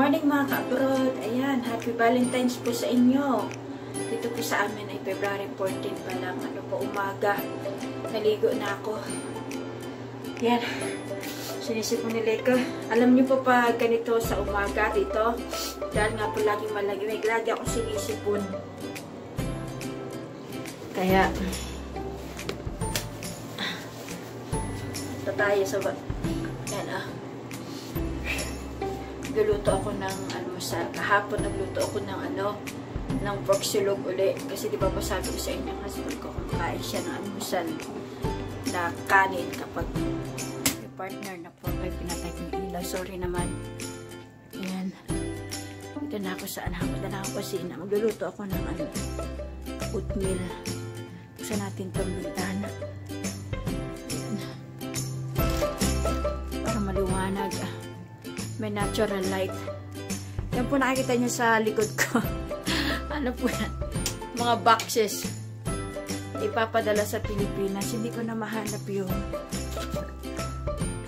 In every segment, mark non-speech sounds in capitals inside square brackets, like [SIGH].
Morning mga ka-abroad. Ayan, happy Valentine's po sa inyo. Dito po sa amin ay February 14 pa lang. Ano po, umaga. Naligo na ako. Yan. Sinisipon ni Leka. Alam niyo po pa ganito sa umaga dito. Dahil nga po laging malamig. Lagi akong sinisipon. Kaya, ito tayo sa ba... Yan ah. Nagluluto ako ng almusal. Kahapon nagluto ako ng ano, ng pork silog uli. Kasi di ba po sabi sa inyo, husband ko kumakain siya ng almusal na kanin kapag may partner na po ay pinatay yung ilaw. Sorry naman. Ayan. Ito na ako sa anak ko. Dala ako kusina. Magluluto ako ng ano, oatmeal. Buksan natin itong. May natural light. Yan po nakikita niyo sa likod ko. [LAUGHS] ano po yan? Mga boxes. Ipapadala sa Pilipinas. Hindi ko na mahanap yung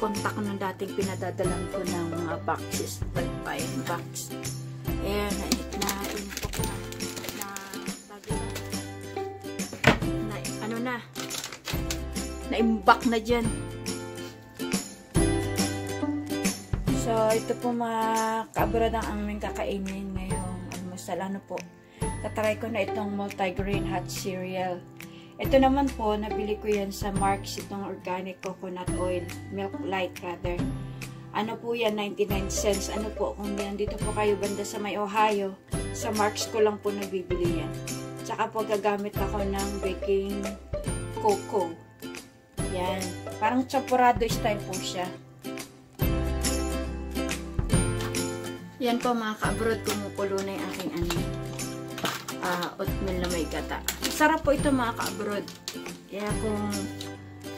kontak ng dating pinadadalan ko ng mga boxes. Pagpayan box. Ayan, na, na, inpok na, na, na, ano na, na-imbak na dyan. So, ito po mga kabrad ang aming kakainin ngayong almusal. Ano po? Tatry ko na itong multigrain hot cereal. Ito naman po, nabili ko yan sa Marks, itong organic coconut oil. Milk light rather. Ano po yan, 99 cents. Ano po, kung yan dito po kayo banda sa may Ohio, sa Marks ko lang po nabibili yan. Tsaka po gagamit ako ng baking cocoa. Yan. Parang chaporado style po siya. Yan po mga ka-abroad, kumukulo na yung aking ano, uh, oatmeal na may gata. Sarap po ito mga ka-abroad. Kaya kung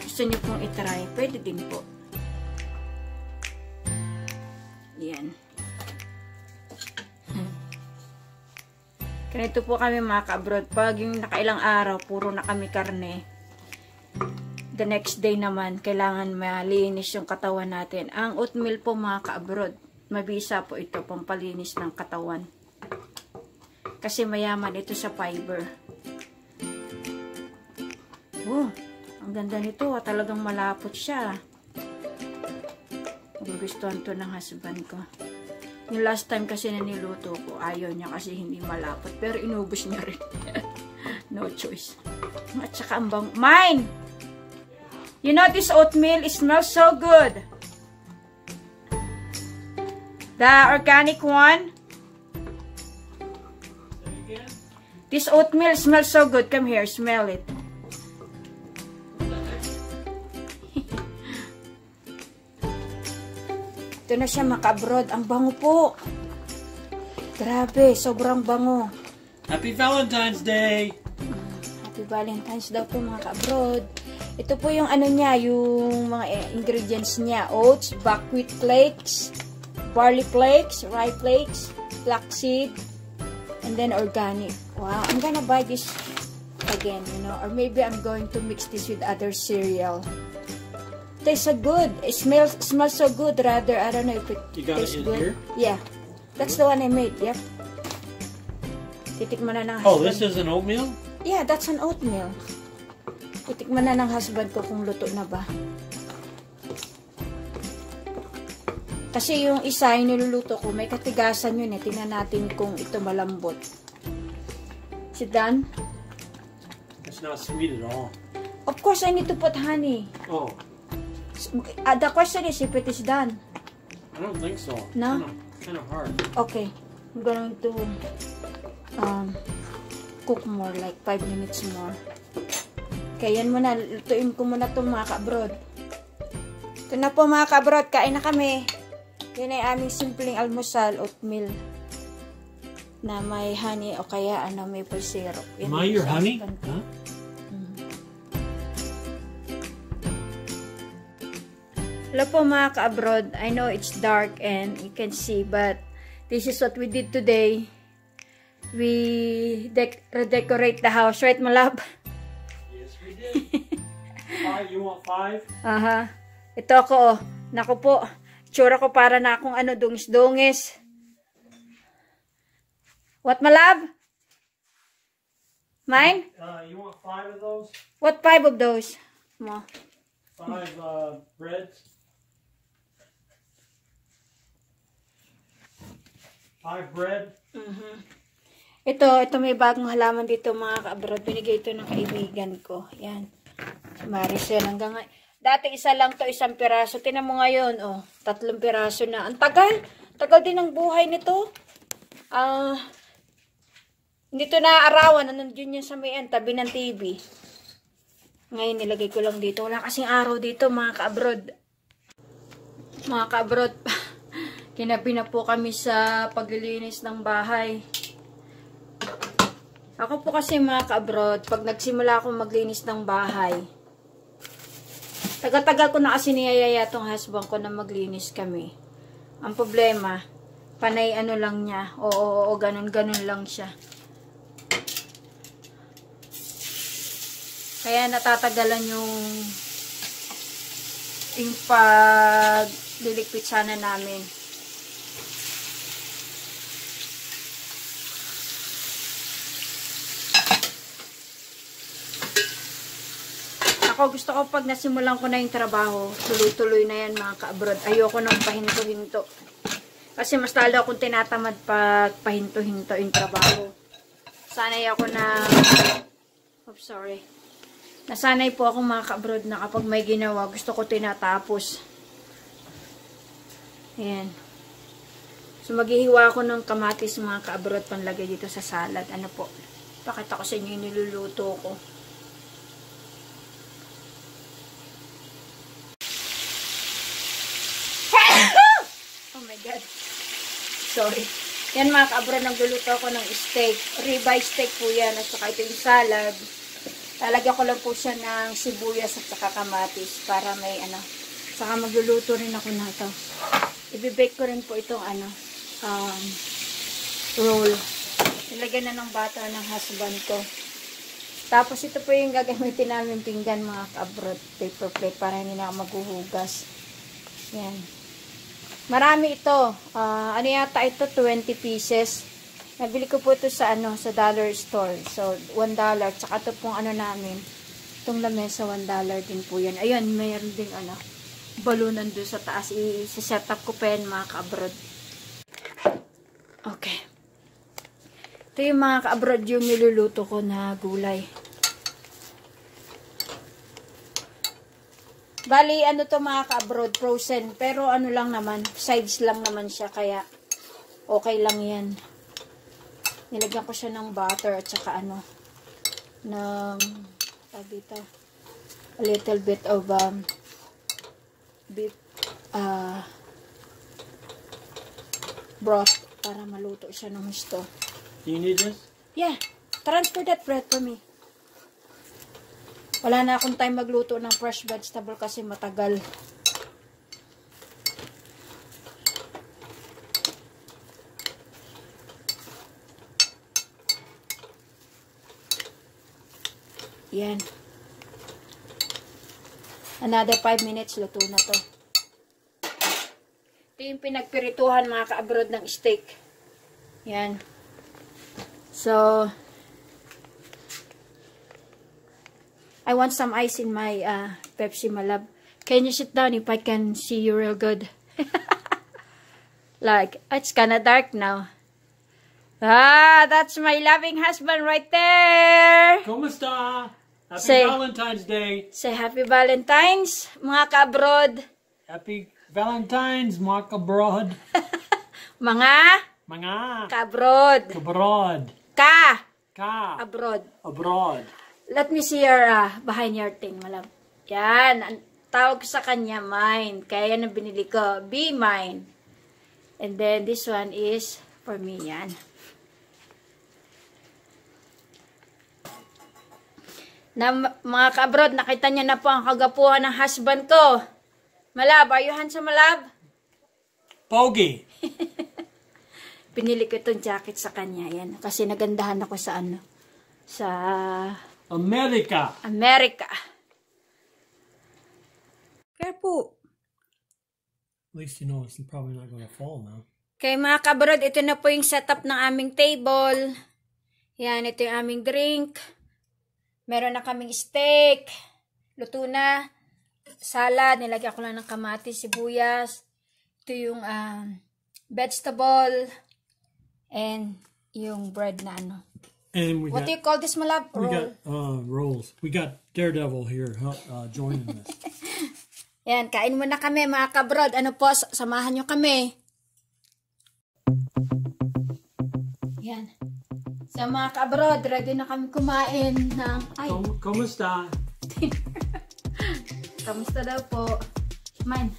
gusto nyo pong itry, pwede din po. Yan. Ganito po kami mga ka-abroad. Pag yung nakailang araw, puro na kami karne. The next day naman, kailangan malinis yung katawan natin. Ang oatmeal po mga ka-abroad, mabisa po ito pampalinis ng katawan. Kasi mayaman ito sa fiber. Oh, ang ganda nito. Ah, talagang malapot siya. Gugustuhan to ng husband ko. Yung last time kasi na niluto ko, ayaw niya kasi hindi malapot. Pero inubos niya rin. [LAUGHS] no choice. At saka ang bang... Mine! You know, this oatmeal, it smells so good. The organic one. This oatmeal smells so good. Come here, smell it. [LAUGHS] Ito na siya makabrod. Ang bango po. Grabe, sobrang bango. Happy Valentine's Day! Happy Valentine's daw po mga kabrod. Ito po yung ano niya, yung mga ingredients niya. Oats, buckwheat flakes, barley flakes, rye flakes, flaxseed, and then organic. Wow, I'm gonna buy this again, you know, or maybe I'm going to mix this with other cereal. Tastes so good. It smells smells so good. Rather, I don't know if it You got it tastes in good. here? Yeah, that's the one I made. Yep. Titikman na ng Oh, husband. this is an oatmeal? Yeah, that's an oatmeal. Titikman na ng husband ko kung luto na ba. Kasi yung isa, yung niluluto ko, may katigasan yun eh. Tingnan natin kung ito malambot. Is it done? It's not sweet at all. Of course, I need to put honey. Oh, Uh, the question is if it is done. I don't think so. No? Kind of hard. Okay. I'm going to um, cook more, like 5 minutes more. Kaya yan muna, lutuin ko muna itong mga kabrod. Ito na po mga kabrod, kain na kami. Yan ay aming simpleng almusal, oatmeal. Na may honey o kaya ano, maple syrup. Yan yung your honey? Huh? Hello po mga ka-abroad. I know it's dark and you can see but this is what we did today. We dec redecorate the house. Right, malab? Yes, we did. [LAUGHS] five, you want five? Aha. Ito ako, oh. Naku po. Tsura ko para na akong ano, dungis-dungis. What, my love? Mine? Uh, you want five of those? What five of those? Mo. Five uh, breads? Five bread? Ito, ito may bagong halaman dito mga ka-abroad. Binigay ito ng kaibigan ko. Yan. Si Maricel. Hanggang ngay- Dati isa lang to isang piraso. Tinan mo ngayon, oh. Tatlong piraso na. Ang tagal. Tagal din ng buhay nito. Ah... hindi to naaarawan. Nandun yan sa may end, tabi ng TV. Ngayon, nilagay ko lang dito. Wala kasing araw dito, mga ka-abroad. Mga ka-abroad, [LAUGHS] kinabi na po kami sa paglilinis ng bahay. Ako po kasi mga ka-abroad, pag nagsimula akong maglinis ng bahay, tagal-tagal ko na kasi niyayaya tong husband ko na maglinis kami. Ang problema, panay ano lang niya, oo, oo, oo ganun-ganun lang siya. Kaya natatagalan yung yung pag lilikpit sana namin. Ako gusto ko pag nasimulan ko na yung trabaho, tuloy-tuloy na yan mga ka-abroad. Ayoko nang pahinto-hinto. Kasi mas lalo akong tinatamad pag pahinto-hinto yung trabaho. Sanay ako na... Oops, sorry. Nasanay po ako mga ka-abroad na kapag may ginawa, gusto ko tinatapos. Ayan. So, maghihiwa ako ng kamatis mga ka-abroad panlagay dito sa salad. Ano po? Pakita ko sa inyo yung niluluto ko. God. Sorry. Yan mga ka-abroad, nagluluto ako ng steak. Ribeye steak po yan. At saka ito yung salad. Lalagyan ko lang po siya ng sibuyas at saka kamatis para may ano. Saka magluluto rin ako na ito. Ibibake ko rin po itong ano, um, roll. Nilagyan na ng butter ng husband ko. Tapos ito po yung gagamitin namin pinggan mga ka-abroad paper plate para hindi na ako maghuhugas. Yan. Marami ito. Ah, ano yata ito? 20 pieces. Nabili ko po ito sa ano sa dollar store. So, 1 dollar. Tsaka ito pong ano namin. Itong lamesa, 1 dollar din po yan. Ayun, mayroon ding ano, balunan doon sa taas. I-set up ko pa yan mga ka-abroad. Okay. Ito yung mga ka-abroad yung niluluto ko na gulay. Bali, ano to mga ka-abroad, frozen. Pero ano lang naman, sides lang naman siya. Kaya, okay lang yan. Nilagyan ko siya ng butter at saka ano, ng, dito, a little bit of um, beef, uh, broth para maluto siya ng gusto. Do you need this? Yeah, transfer that bread for me. Wala na akong time magluto ng fresh vegetable kasi matagal. Yan. Another 5 minutes, luto na to. Ito yung pinagpirituhan mga ka-abroad ng steak. Yan. So, I want some ice in my uh, Pepsi, my love. Can you sit down if I can see you real good? [LAUGHS] like, it's kind of dark now. Ah, that's my loving husband right there. Kumusta? Happy Say- Valentine's Day. Say happy Valentine's, mga ka-abroad. Happy Valentine's, Mark abroad. [LAUGHS] Mga Mga ka-abroad. abroad. Ka, Ka. abroad. Abroad. Let me see your, uh, behind your thing, malab. Yan, ang tawag ko sa kanya, mine. Kaya yan ang binili ko. Be mine. And then, this one is for me, yan. Na, mga ka-abroad, nakita niyo na po ang kagapuhan ng husband ko. Malab, are you handsome, malab? Pogi. [LAUGHS] Pinili ko itong jacket sa kanya, yan. Kasi nagandahan ako sa ano, sa America. America. Careful. At least you know it's probably not going to fall now. Okay mga kabrod, ito na po yung setup ng aming table. Yan, ito yung aming drink. Meron na kaming steak. Luto na. Salad, nilagyan ko lang ng kamatis, sibuyas. Ito yung um, vegetable. And yung bread na ano. And we What got do you call this, malab? we Roll. got uh, rolls. We got Daredevil here huh, uh, joining us. [LAUGHS] Yan, kain muna kami mga kabrod. Ano po, samahan nyo kami. Yan. Sa mga kabrod, ready na kami kumain ng... Ay, como está? [LAUGHS] kamusta daw po? Man,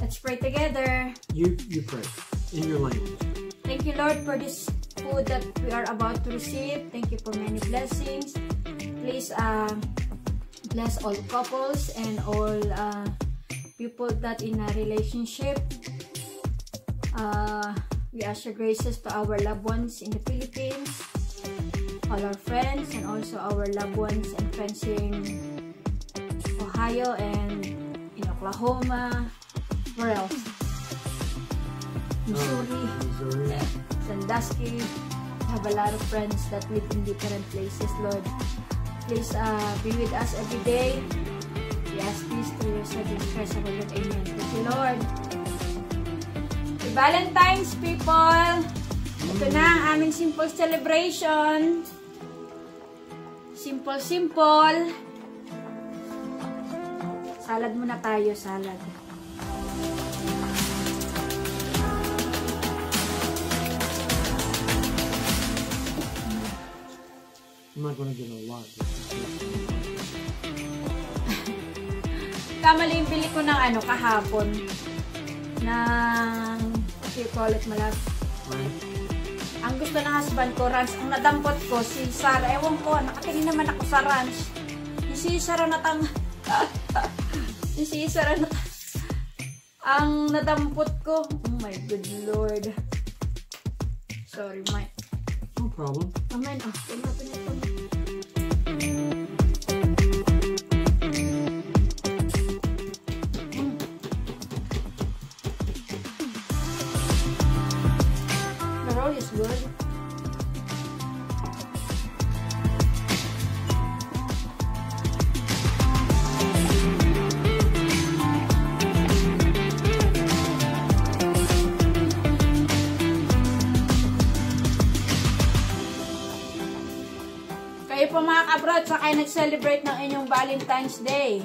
let's pray together. You you pray in your language. Thank you, Lord, for this food that we are about to receive. Thank you for many blessings. Please uh, bless all couples and all uh, people that in a relationship. Uh, we ask your graces to our loved ones in the Philippines, all our friends, and also our loved ones and friends here in Ohio and in Oklahoma. Where else? Missouri. Missouri. Sandusky. I have a lot of friends that live in different places, Lord. Please uh, be with us every day. We ask this through your Jesus Christ, our Lord. Amen. Thank you, Lord. Happy Valentine's, people! Ito na ang aming simple celebration. Simple, simple. Salad muna tayo, salad. I'm not to get a lot. Kamali yung bili ko ng ano kahapon. Ng, what do you call it, malab? Right? Ang gusto ng husband ko, ranch. Ang nadampot ko, si Sarah. Ewan ko, nakatingin naman ako sa ranch. Yung si Sarah natang... [LAUGHS] yung si Sarah natang... Ang nadampot ko, oh my good lord. Sorry, Mike. Problem. Sa kayo nag-celebrate ng inyong Valentine's Day.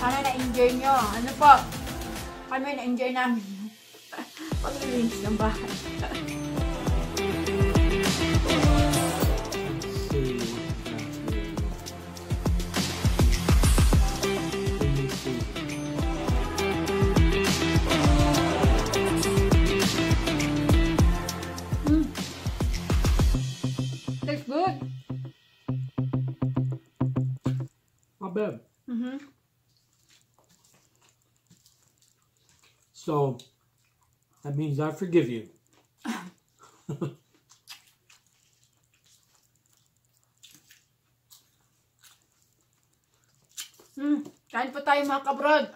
Ano na-enjoy nyo? Ano po? Kami na-enjoy namin. [LAUGHS] Paglilinis ng bahay. [LAUGHS] means I forgive you. Hmm. Kain po tayo mga kabrod.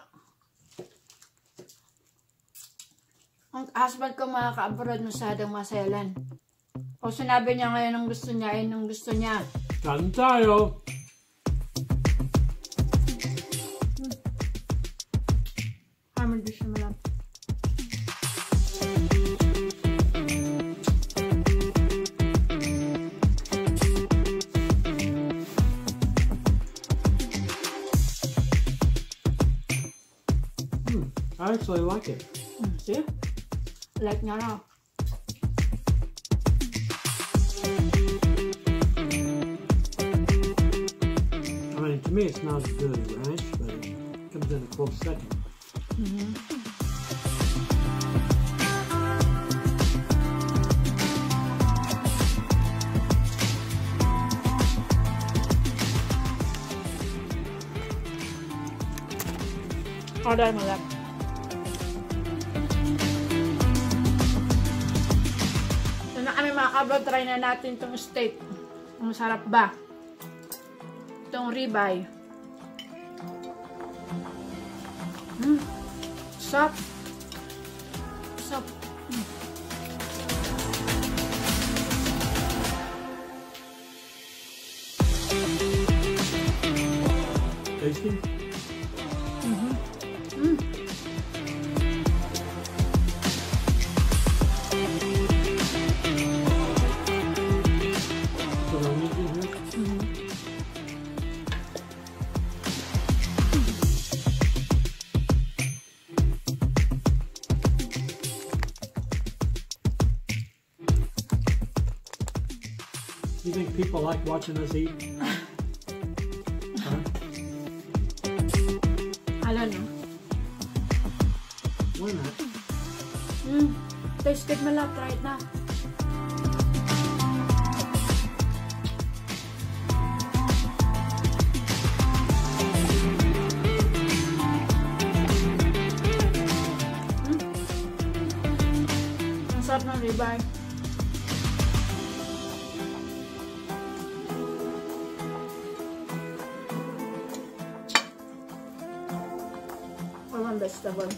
Ang husband ko mga kabrod masyadong masayalan. O sinabi niya ngayon ang gusto niya, ayun ang gusto niya. Kain tayo. Actually like it. Hmm, see? Like niya na. I mean, to me, it's not as good as ranch, but it comes in a close second. Order mo lang. Ito na kami kabrod, try na natin itong steak. Ang sarap ba? itong ribeye. Mm. Sap. Sap. Mm. Tasty? Watching us eat? huh? Alam no? Why not? Mm. Mo lang. Try it na. Mm. Ang sarap ng ribeye. Vegetable.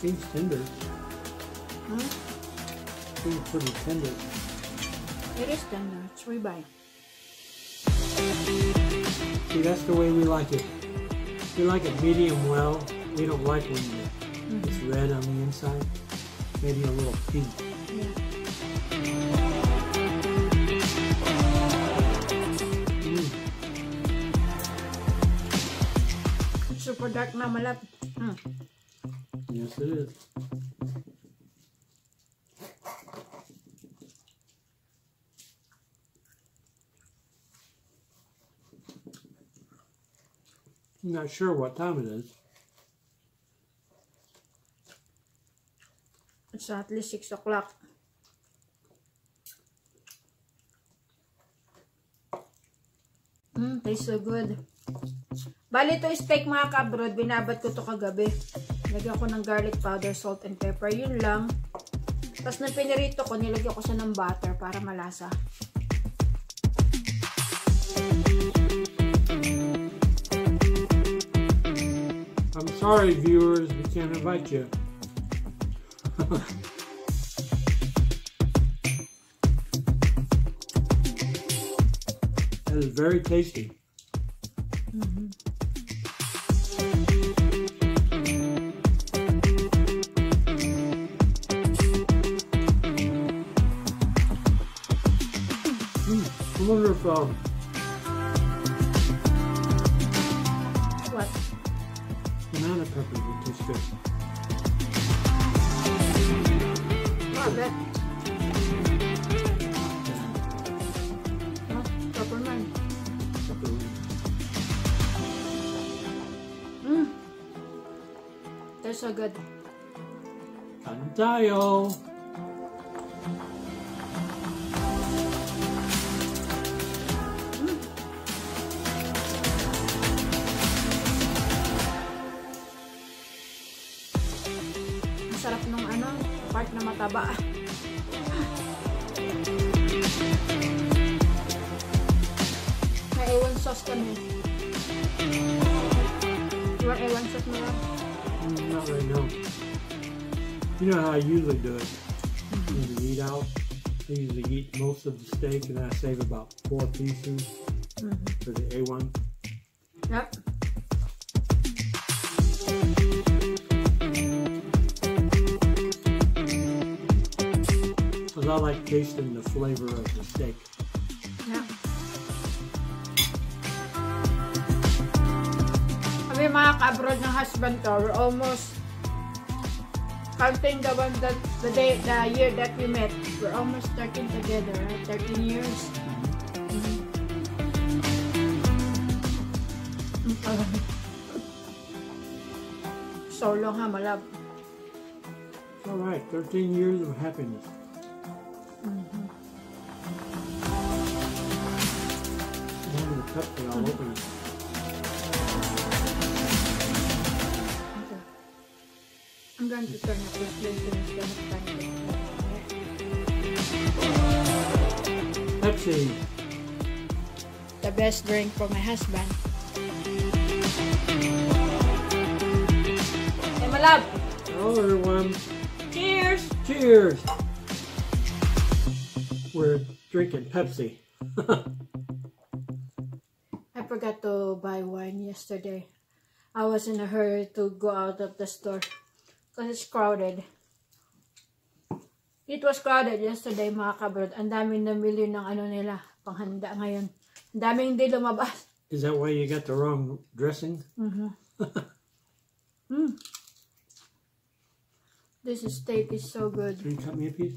Seems tender. Hmm? Seems pretty tender. It is tender. It's ribeye. See, that's the way we like it. We like it medium well. We don't like when it's red on the inside. Maybe a little pink. Super dark na malap. Mm. Yes, it is. I'm not sure what time it is. It's at least 6 o'clock. Mm, tastes so good. Bali ito steak mga kabrod. Binabad ko to kagabi. Lagyan ko ng garlic powder, salt, and pepper. Yun lang. Tapos nung pinirito ko, nilagyan ko siya ng butter para malasa. I'm sorry, viewers, we can't invite you. [LAUGHS] that is very tasty. Mm, I wonder if um, What? banana pepper would taste good. Oh, I bet. Oh, peppermint. Pepper. Mm. They're so good. Kain how I usually do it. Eat out, I usually eat most of the steak and I save about four pieces Mhm. for the A1. Yep. Because I like tasting the flavor of the steak. Yeah. Kami mga ka-abroad ng husband ko, we're almost counting the one that the day the year that we met. We're almost 13 together, right? 13 years. Mhm. So long ha, malab. It's all right. 13 years of happiness. I'm having a cup, but I'll open it. I'm going to turn up this later instead of trying to Pepsi. The the best drink for my husband. Hey, my love. Hello, everyone. Cheers. Cheers. We're drinking Pepsi. [LAUGHS] I forgot to buy wine yesterday. I was in a hurry to go out of the store because it's crowded. It was crowded yesterday mga kabrod. Ang daming namili ng ano nila, panghanda ngayon. Ang daming hindi lumabas. Is that why you got the wrong dressing? [LAUGHS] Mm. This steak is so good. Can you cut me a piece?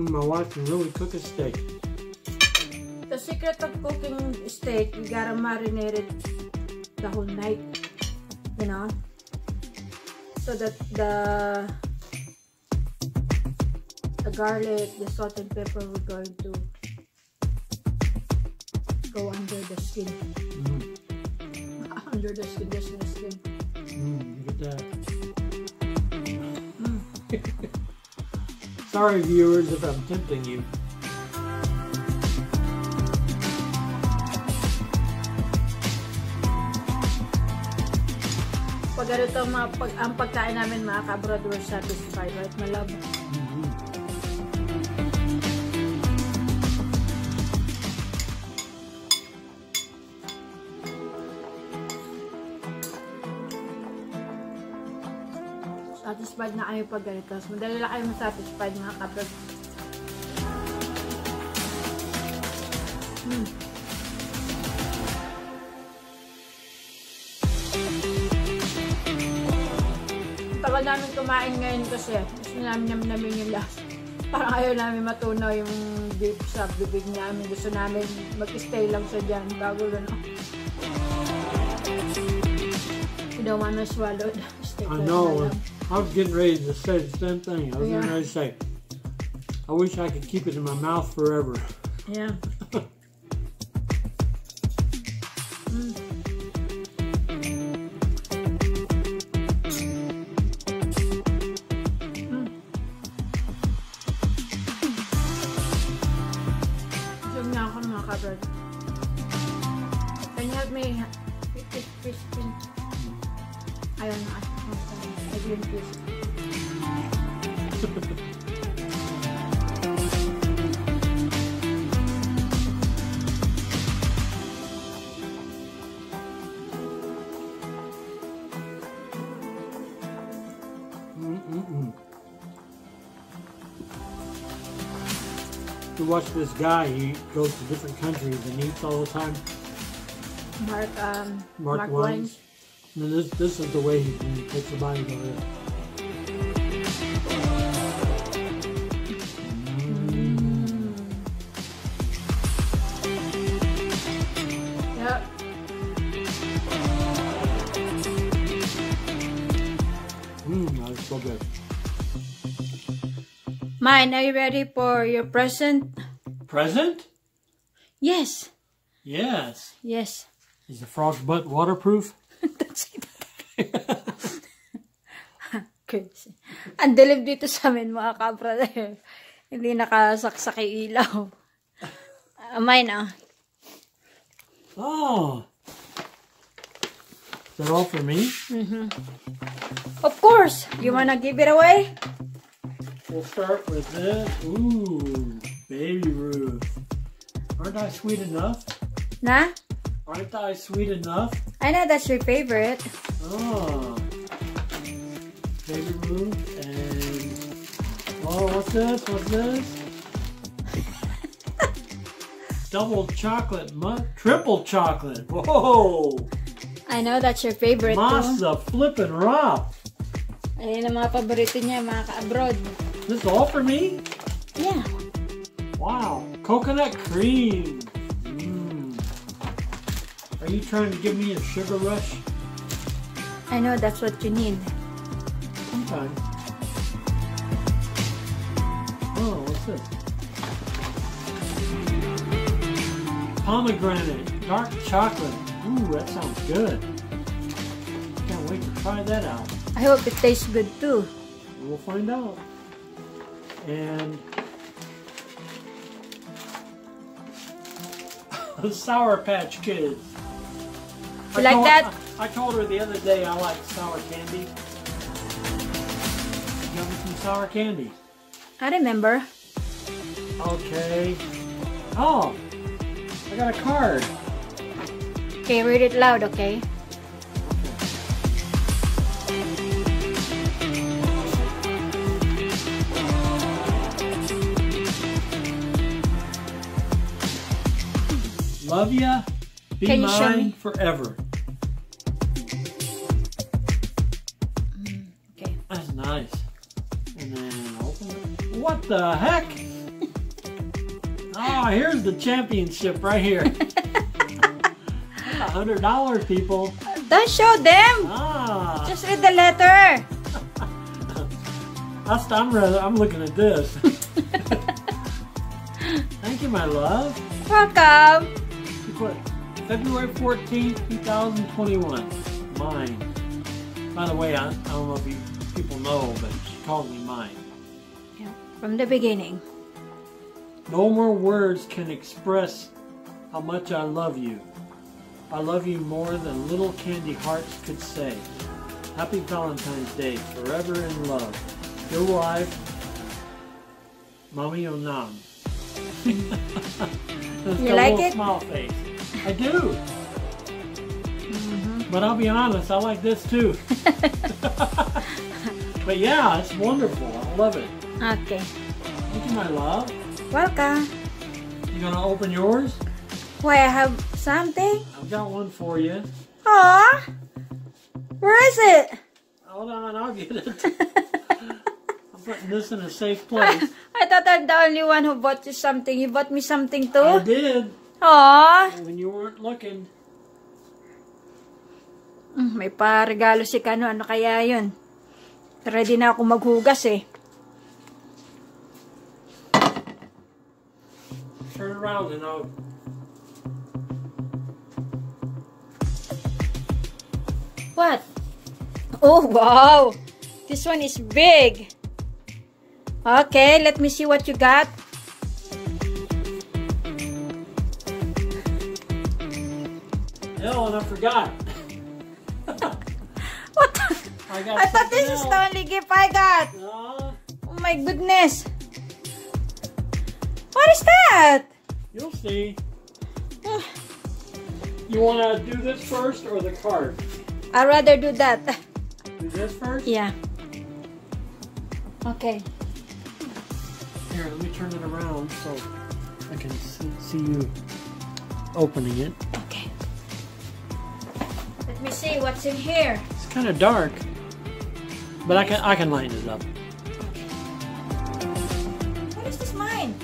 Mm, my wife can really cook a steak. The secret of cooking steak, you gotta marinate it the whole night. You know? So that the the garlic, the salt and pepper we're going to go under the skin. Mm, [LAUGHS] under the skin, just the skin. mm, look at that. [LAUGHS] Sorry, viewers, if I'm tempting you. Pag ganito ang pagkain namin mga kabrod, we're satisfied, right, my love? Satisfied na kayo pag ganito. So, madali lang kayo masatisfied mga kabrod. Hmm. Tagal namin kumain ngayon kasi gusto namin namin namin yung last. [LAUGHS] Parang ayaw namin matunaw yung beef sa bibig namin. Gusto namin mag-stay lang sa dyan bago gano'n. You don't wanna swallow the. I know. I was getting ready to say the same thing. I was Yeah. getting ready to say, I wish I could keep it in my mouth forever. Yeah. Watch this guy, he goes to different countries and eats all the time. Mark, um, Mark, Mark Wiens. And this this is the way he takes the body to live. Yep. That's so good. Mine, are you ready for your present? Present? Yes. Yes. Yes. Is the butt waterproof? [LAUGHS] That's it. Crazy. Ang dilim dito sa amin, mga kabra. [LAUGHS] Hindi nakasaksak ilaw. Ah, mine, ah. Oh. Is that all for me? Of course. You wanna give it away? We'll start with this. Ooh, Baby Ruth. Aren't I sweet enough? Nah? Aren't I sweet enough? I know that's your favorite. Oh. Baby Ruth and oh, what's this? What's this? Double chocolate, triple chocolate. Whoa! I know that's your favorite. Masa flippin' rock. Ayun ang mga paborito niya, mga ka-abroad. This all for me? Yeah. Wow. Coconut cream. Mm. Are you trying to give me a sugar rush? I know that's what you need. Sometimes. Oh, what's this? Pomegranate, dark chocolate. Ooh, that sounds good. Can't wait to try that out. I hope it tastes good too. We'll find out. And Sour Patch Kids. You like told, that? I, I told her the other day I like sour candy. Give me some sour candy. I remember. Okay. Oh, I got a card. Okay, read it loud, okay? Love ya. Be Can mine forever. Okay. That's nice. And then open it. What the heck? oh, here's the championship right here. [LAUGHS] Hundred dollars, people. Don't show them! Ah, Just read the letter! I'm rather. I'm looking at this. [LAUGHS] Thank you, my love. Welcome! February 14th, 2021. Mine. By the way, I, I don't know if you people know, but she called me mine. Yeah, From the beginning. No more words can express how much I love you. I love you more than little candy hearts could say. Happy Valentine's Day, forever in love. Your wife, Mommy. It's [LAUGHS] You like it? Smile face. I do. But I'll be honest, I like this too. [LAUGHS] but yeah, it's wonderful. I love it. Okay. Thank you, my love. Welcome. You gonna open yours? Why, I have something? I've got one for you. Aw! Where is it? Hold on, I'll get it. [LAUGHS] I'm putting this in a safe place. [LAUGHS] I thought I'm the only one who bought you something. You bought me something too? I did Aw! when you weren't looking. Mm, May pa-regalo si Kano. Ano kaya yun? Ready na ako maghugas eh. Turn around and I'll. What? Oh, wow! This one is big. Okay, let me see what you got. Hell, and I forgot. [LAUGHS] What? the- I got. I thought this something is the only gift I got. Uh, Oh my goodness. What is that? you'll see. You want to do this first or the card? I'd rather do that. Do this first? Yeah. Okay. Here, let me turn it around so I can see you opening it. Okay. Let me see what's in here. It's kind of dark, but I can I can lighten it up. What is this mine?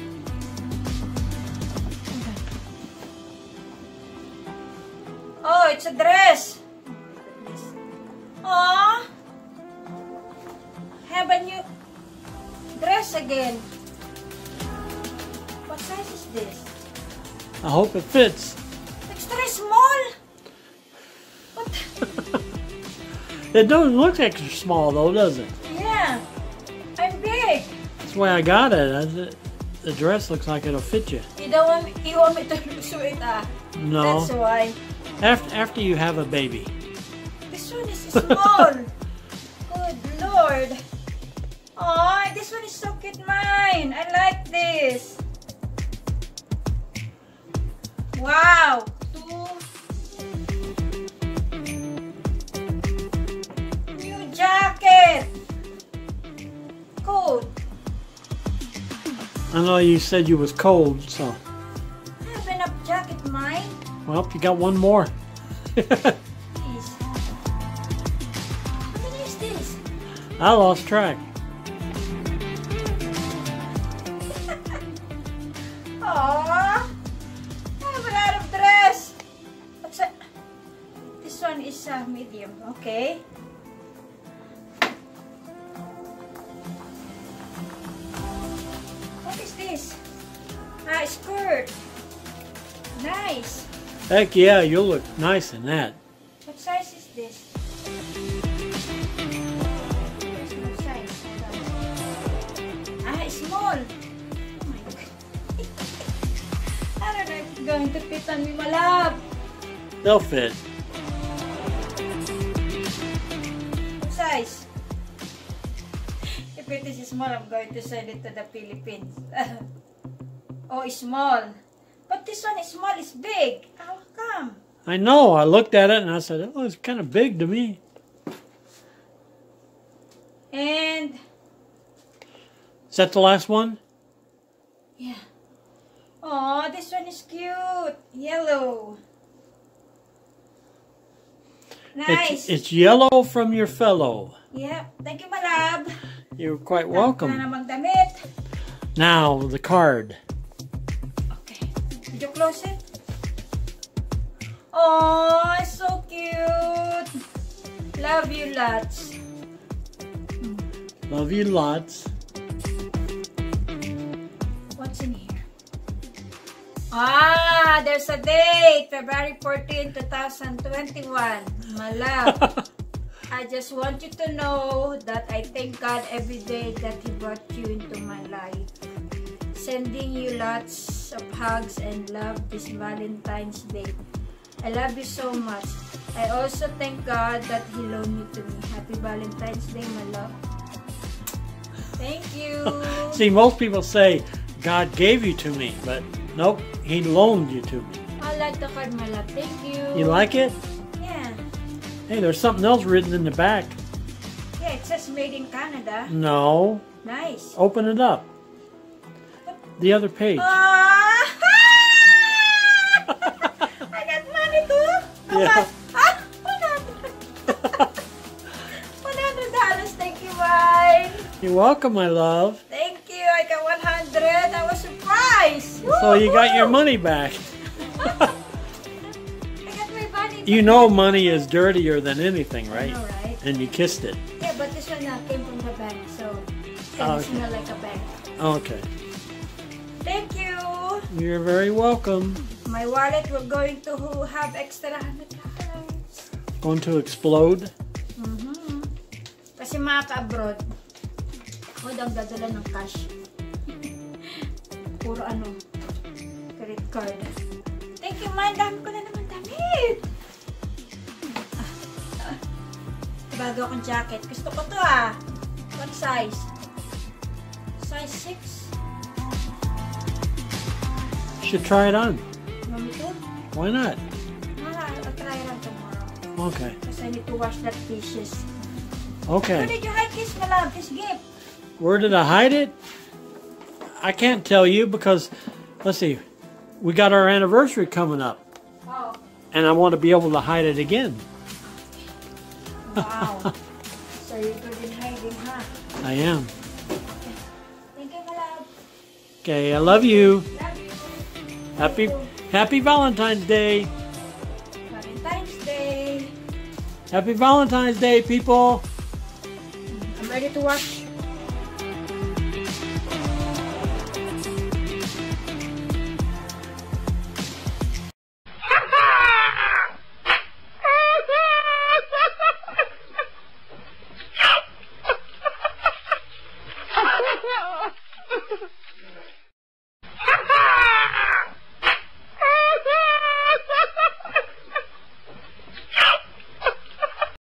Oh, it's a dress. Aw. Have a new dress again. What size is this? I hope it fits. Extra small. It doesn't look extra small though, does it? Yeah. I'm big. That's way I got it. The- The dress looks like it'll fit you. You don't want me, you want me to lose weight, ah. No. That's why. After after you have a baby. This one is small. [LAUGHS] Good lord. Oh, this one is so cute mine. I like this. Wow. Jacket. Coat. I know you said you was cold, so I have enough jacket mine. well, you got one more. Please. How this? I lost track. [LAUGHS] Aww. I have a lot of dress. What's that? This one is uh, medium. Okay. nice. Heck yeah, you'll look nice in that. What size is this? Ah, it's small. Oh [LAUGHS] I don't know if it's going to fit on me, my love. They'll fit. What size? If it is small, I'm going to send it to the Philippines. [LAUGHS] oh, small. But this one is small, it's big. How come? I know. I looked at it and I said, "Oh, it's kind of big to me." And Is that the last one? yeah. Oh, this one is cute. Yellow. Nice. It's, it's yellow from your fellow. Yep. Thank you, my love. You're quite welcome. Now the card. Did you close it? Oh, it's so cute. Love you lots. Love you lots. What's in here? Ah, there's a date. February 14, 2021. My love. [LAUGHS] I just want you to know that I thank God every day that He brought you into my life. Sending you lots of hugs and love this Valentine's Day. I love you so much. I also thank God that He loaned you to me. Happy Valentine's Day, my love. Thank you. [LAUGHS] See, most people say God gave you to me, but nope, He loaned you to me. I like the card, my love. Thank you. You like it? Yeah. Hey, there's something else written in the back. Yeah, it says made in Canada. No. Nice. Open it up. The other page. Ah! I got money too. How Yeah. Ah, 100. $100. Thank you, bye. You're welcome, my love. Thank you. I got 100. I was surprised. So you got your money back. [LAUGHS] I got my money You know money is dirtier than anything, right? know, right? And you kissed it. Yeah, but this one uh, came from the bank, so it Oh, okay. smell like a bank. Okay. Thank you. You're very welcome. My wallet will going to have extra. Going to explode. Mhm. Kasi mga ka-abroad, ako daw dadala ng cash. [LAUGHS] Puro ano, credit card. Thank you, man. Dami ko na naman damit. Ah. Bago akong jacket. Gusto ko to ah. What size? Size 6? Should try it on. Why not? Ah, I'll try it on tomorrow. Okay. Because I need to wash that dishes. Okay. Where did you hide this, my love? This gift? Where did I hide it? I can't tell you because, let's see, we got our anniversary coming up, Oh, and I want to be able to hide it again. wow. [LAUGHS] so you're good in hiding, huh? I am. Thank you, my love. Okay, I love you. Love you. Happy Happy Valentine's Day. Happy Valentine's Day, people. I'm ready to wash.